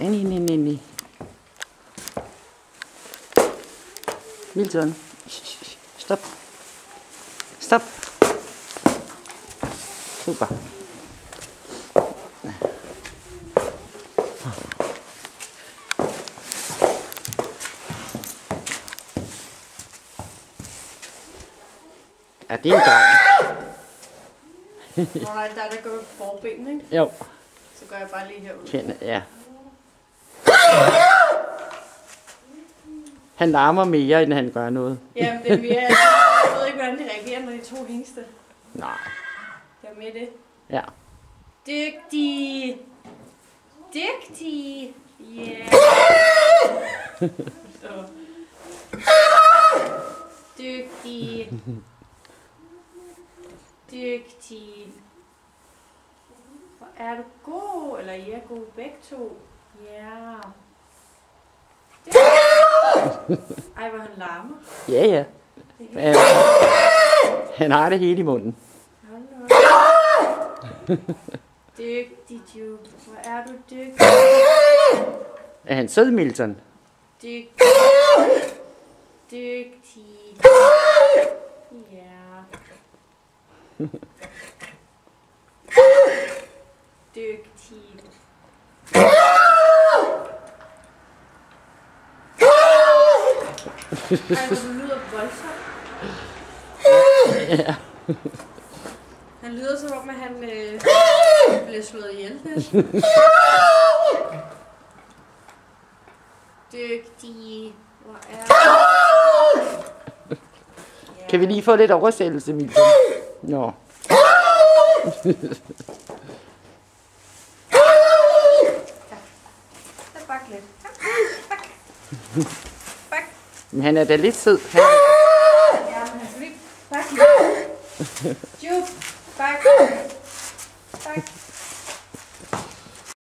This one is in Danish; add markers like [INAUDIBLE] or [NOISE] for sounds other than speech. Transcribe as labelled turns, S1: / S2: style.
S1: Ind, ind, ind. ind. Milton. Stop. Stop. Super. Ja, det er en dreng.
S2: Nå nej, der er der går forben, ikke?
S1: Jo,
S2: Så går jeg bare lige herud.
S1: ja. Han larmer mere, end han gør noget.
S2: Jamen, det er mere... Jeg ved ikke, hvordan de reagerer, når de to hængste.
S1: Nej.
S2: Det er med det.
S1: Ja.
S2: Dygtig. Dygtig. Yeah. Dygtig. Dygtig. Hvor er du god, eller I er gode begge to. Ja. Ej, hvor han larmer.
S1: Ja, ja. ja. Han har det hele i munden. [LAUGHS]
S2: Dygtig, Juke. Hvor er du dygtig.
S1: Er han sød, Milton?
S2: Dygtig. Dygtig. Ja. [LAUGHS] Dygtig. Ej, hvor du lyder voldsom.
S1: Ja.
S2: Han lyder som om, at han øh, bliver slået ihjel. Dygtig. Hvor er du?
S1: Kan vi lige få lidt oversættelse, Milton? Nå.
S2: Så bak lidt. Bak. Bak.
S1: Men han er da lidt sød. Han...
S2: Ja, men altså, han skal lige bak lidt. Jup. Bak. Bak.